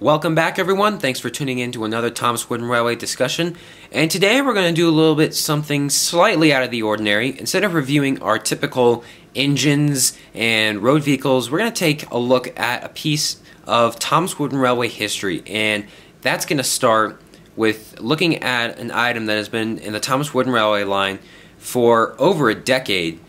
Welcome back everyone, thanks for tuning in to another Thomas Wooden Railway discussion. And today we're going to do a little bit something slightly out of the ordinary. Instead of reviewing our typical engines and road vehicles, we're going to take a look at a piece of Thomas Wooden Railway history. And that's going to start with looking at an item that has been in the Thomas Wooden Railway line for over a decade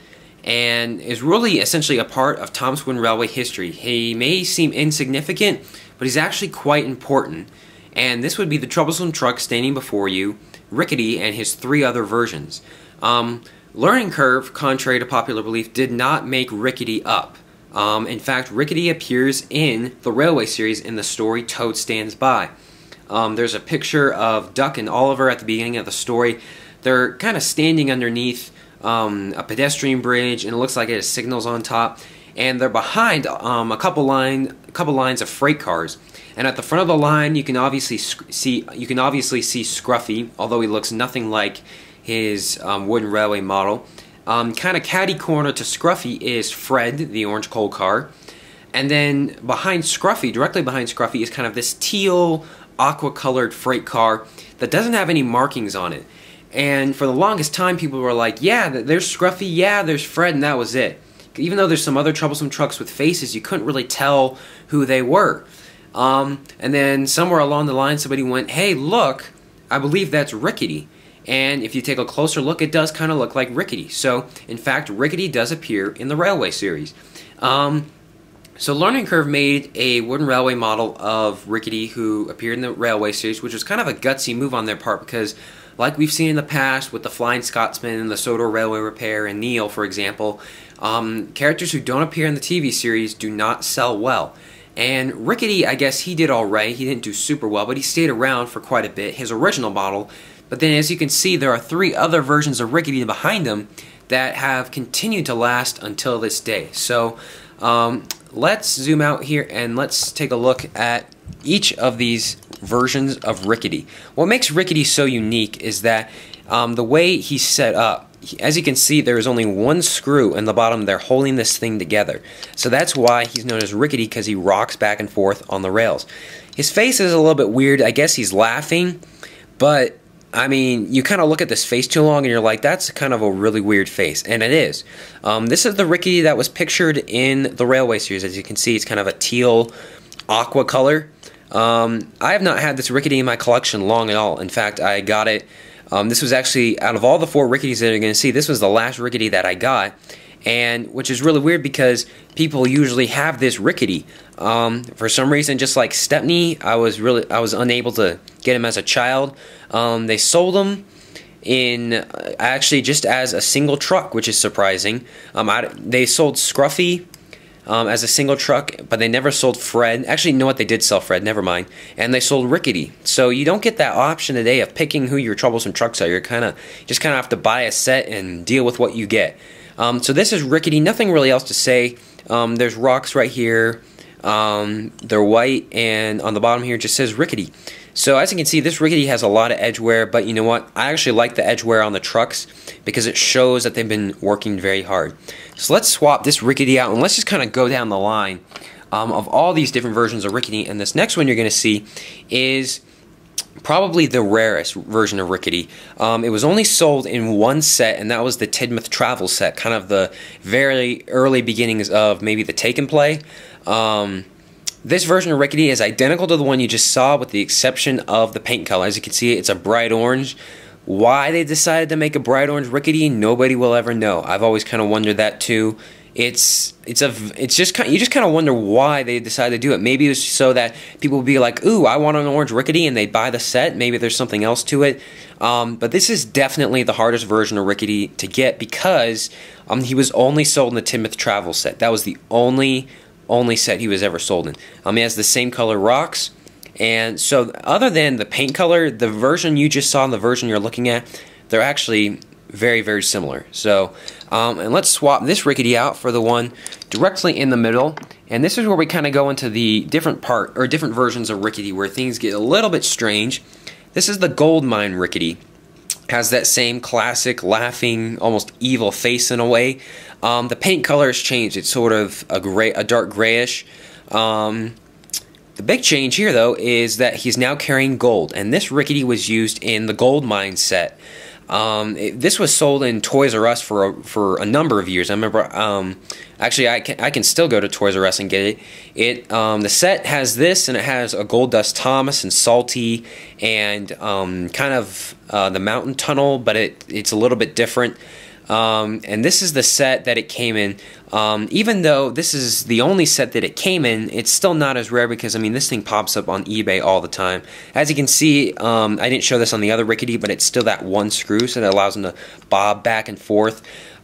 and is really essentially a part of Thomas Wooden Railway history. He may seem insignificant, but he's actually quite important. And this would be the troublesome truck standing before you, Rickety, and his three other versions. Um, Learning Curve, contrary to popular belief, did not make Rickety up. Um, in fact, Rickety appears in the Railway series in the story Toad Stands By. Um, there's a picture of Duck and Oliver at the beginning of the story. They're kind of standing underneath um, a pedestrian bridge, and it looks like it has signals on top and they're behind um, a couple line, a couple lines of freight cars. And at the front of the line, you can obviously see you can obviously see Scruffy, although he looks nothing like his um, wooden railway model. Um, kind of catty corner to Scruffy is Fred, the orange coal car, and then behind Scruffy, directly behind Scruffy, is kind of this teal, aqua-colored freight car that doesn't have any markings on it. And for the longest time, people were like, "Yeah, there's Scruffy. Yeah, there's Fred," and that was it even though there's some other troublesome trucks with faces, you couldn't really tell who they were. Um, and then somewhere along the line, somebody went, hey, look, I believe that's Rickety. And if you take a closer look, it does kind of look like Rickety. So, in fact, Rickety does appear in the Railway series. Um, so Learning Curve made a wooden railway model of Rickety who appeared in the Railway series, which was kind of a gutsy move on their part because like we've seen in the past with the Flying Scotsman and the Sodor Railway Repair and Neil, for example, um, characters who don't appear in the TV series do not sell well. And Rickety, I guess he did alright. He didn't do super well, but he stayed around for quite a bit, his original model. But then, as you can see, there are three other versions of Rickety behind him that have continued to last until this day. So, um, let's zoom out here and let's take a look at each of these versions of Rickety. What makes Rickety so unique is that um, the way he's set up, as you can see, there is only one screw in the bottom there holding this thing together. So that's why he's known as Rickety because he rocks back and forth on the rails. His face is a little bit weird. I guess he's laughing, but I mean, you kind of look at this face too long and you're like, that's kind of a really weird face. And it is. Um, this is the Rickety that was pictured in the Railway series. As you can see, it's kind of a teal aqua color. Um, I have not had this Rickety in my collection long at all. In fact, I got it. Um, this was actually, out of all the four Ricketies that you're going to see, this was the last Rickety that I got. And which is really weird because people usually have this Rickety. Um, for some reason, just like Stepney, I was really I was unable to get him as a child. Um, they sold him in uh, actually just as a single truck, which is surprising. Um, I, they sold Scruffy um, as a single truck, but they never sold Fred. Actually, you know what? They did sell Fred. Never mind. And they sold Rickety. So you don't get that option today of picking who your troublesome trucks are. You're kind of just kind of have to buy a set and deal with what you get. Um, so this is Rickety. Nothing really else to say. Um, there's rocks right here. Um, they're white, and on the bottom here just says Rickety. So as you can see, this Rickety has a lot of edge wear, but you know what? I actually like the edge wear on the trucks because it shows that they've been working very hard. So let's swap this Rickety out, and let's just kind of go down the line um, of all these different versions of Rickety. And this next one you're going to see is probably the rarest version of Rickety. Um, it was only sold in one set, and that was the Tidmouth Travel set, kind of the very early beginnings of maybe the Take and Play. Um, this version of Rickety is identical to the one you just saw with the exception of the paint color. As you can see, it's a bright orange. Why they decided to make a bright orange Rickety, nobody will ever know. I've always kind of wondered that too. It's it's a it's just kind you just kind of wonder why they decided to do it. Maybe it was so that people would be like, "Ooh, I want an orange Rickety," and they'd buy the set. Maybe there's something else to it. Um, but this is definitely the hardest version of Rickety to get because um, he was only sold in the Tidmouth Travel set. That was the only only set he was ever sold in. Um, he has the same color rocks. And so, other than the paint color, the version you just saw and the version you're looking at, they're actually very, very similar. So, um, and let's swap this Rickety out for the one directly in the middle. And this is where we kind of go into the different part, or different versions of Rickety, where things get a little bit strange. This is the Gold Mine Rickety has that same classic laughing, almost evil face in a way. Um, the paint color has changed. It's sort of a gray, a dark grayish. Um, The big change here, though, is that he's now carrying gold, and this rickety was used in the gold mine set. Um, it, this was sold in Toys R Us for a, for a number of years. I remember, um, actually, I can I can still go to Toys R Us and get it. It um, the set has this, and it has a Gold Dust Thomas and Salty, and um, kind of uh, the Mountain Tunnel, but it it's a little bit different. Um, and this is the set that it came in. Um, even though this is the only set that it came in, it's still not as rare because, I mean, this thing pops up on eBay all the time. As you can see, um, I didn't show this on the other Rickety, but it's still that one screw, so that allows them to bob back and forth.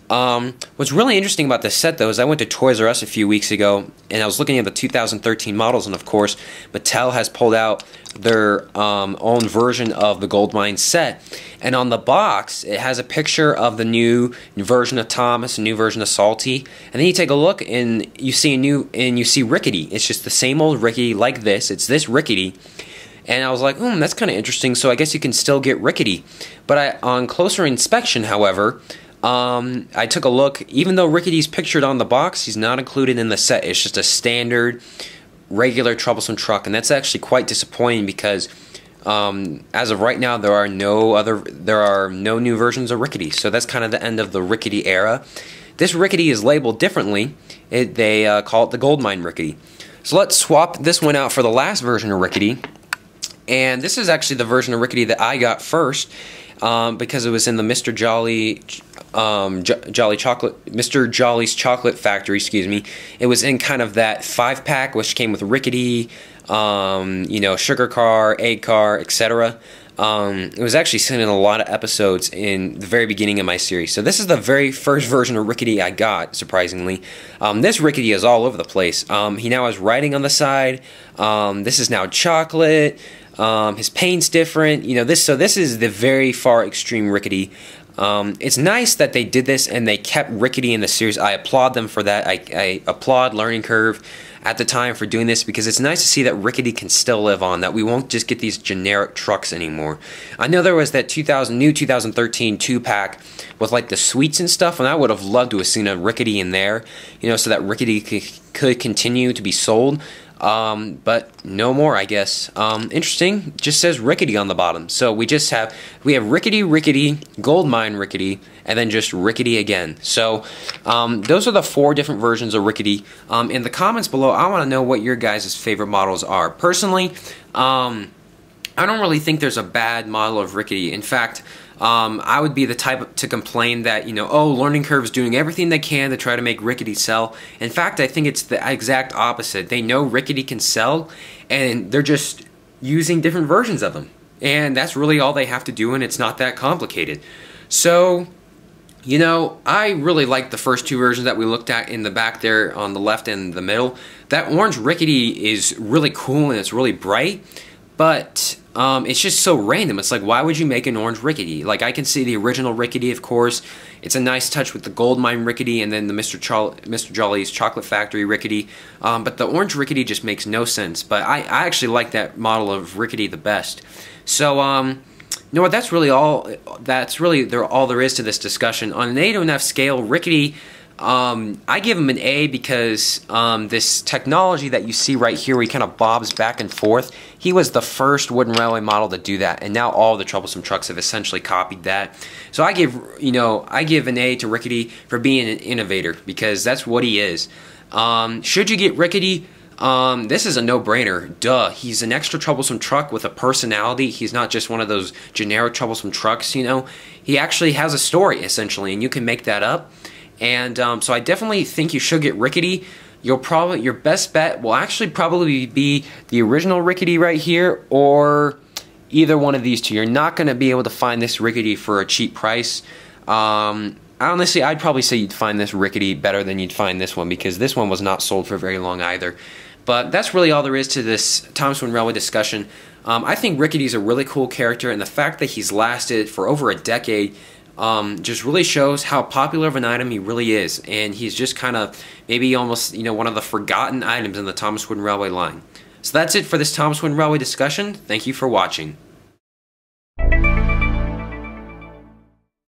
Um, what's really interesting about this set, though, is I went to Toys R Us a few weeks ago, and I was looking at the 2013 models, and of course, Mattel has pulled out their um, own version of the Goldmine set. And on the box, it has a picture of the new version of Thomas, a new version of Salty, and then you take a look, and you see a new, and you see Rickety. It's just the same old Rickety like this. It's this Rickety. And I was like, hmm, that's kind of interesting. So I guess you can still get Rickety. But I, on closer inspection, however, um, I took a look. Even though Rickety's pictured on the box, he's not included in the set. It's just a standard, regular troublesome truck, and that's actually quite disappointing because um, as of right now, there are no other, there are no new versions of Rickety. So that's kind of the end of the Rickety era. This Rickety is labeled differently. It, they uh, call it the Goldmine Rickety. So let's swap this one out for the last version of Rickety. And this is actually the version of Rickety that I got first um, because it was in the Mr. Jolly um, Jolly Chocolate, Mr. Jolly's Chocolate Factory, excuse me. It was in kind of that five pack, which came with Rickety, um, you know, Sugar Car, Egg Car, etc. Um, it was actually seen in a lot of episodes in the very beginning of my series. So this is the very first version of Rickety I got, surprisingly. Um, this Rickety is all over the place. Um, he now has writing on the side. Um, this is now chocolate. Um, his paint's different. You know this. So this is the very far extreme Rickety. Um, it's nice that they did this and they kept Rickety in the series. I applaud them for that. I, I, applaud Learning Curve at the time for doing this because it's nice to see that Rickety can still live on, that we won't just get these generic trucks anymore. I know there was that 2000 new 2013 two pack with like the sweets and stuff, and I would have loved to have seen a Rickety in there, you know, so that Rickety could continue to be sold. Um, but no more, I guess. Um, interesting. Just says Rickety on the bottom. So we just have we have Rickety, Rickety, Gold Mine Rickety, and then just Rickety again. So um, those are the four different versions of Rickety. Um, in the comments below, I want to know what your guys' favorite models are. Personally, um, I don't really think there's a bad model of Rickety. In fact, um, I would be the type to complain that, you know, oh, Learning Curve is doing everything they can to try to make Rickety sell. In fact, I think it's the exact opposite. They know Rickety can sell, and they're just using different versions of them. And that's really all they have to do, and it's not that complicated. So, you know, I really like the first two versions that we looked at in the back there on the left and the middle. That orange Rickety is really cool and it's really bright, but um, it's just so random. It's like, why would you make an orange Rickety? Like, I can see the original Rickety, of course. It's a nice touch with the Gold Mine Rickety and then the Mr. Mr. Jolly's Chocolate Factory Rickety. Um, but the orange Rickety just makes no sense. But I, I actually like that model of Rickety the best. So, um, you know what? That's really all. That's really there, all there is to this discussion. On an 8 to an F scale, Rickety um, I give him an A because um, this technology that you see right here, where he kind of bobs back and forth, he was the first wooden railway model to do that, and now all the troublesome trucks have essentially copied that. So I give, you know, I give an A to Rickety for being an innovator because that's what he is. Um, should you get Rickety? Um, this is a no-brainer. Duh. He's an extra troublesome truck with a personality. He's not just one of those generic troublesome trucks, you know. He actually has a story, essentially, and you can make that up. And um, so I definitely think you should get Rickety. You'll probably your best bet will actually probably be the original Rickety right here or either one of these two. You're not going to be able to find this Rickety for a cheap price. Um, honestly, I'd probably say you'd find this Rickety better than you'd find this one because this one was not sold for very long either. But that's really all there is to this Thomas Wooden Railway discussion. Um, I think Rickety's a really cool character, and the fact that he's lasted for over a decade um, just really shows how popular of an item he really is. And he's just kind of maybe almost, you know, one of the forgotten items in the Thomas Wooden Railway line. So that's it for this Thomas Wooden Railway discussion. Thank you for watching.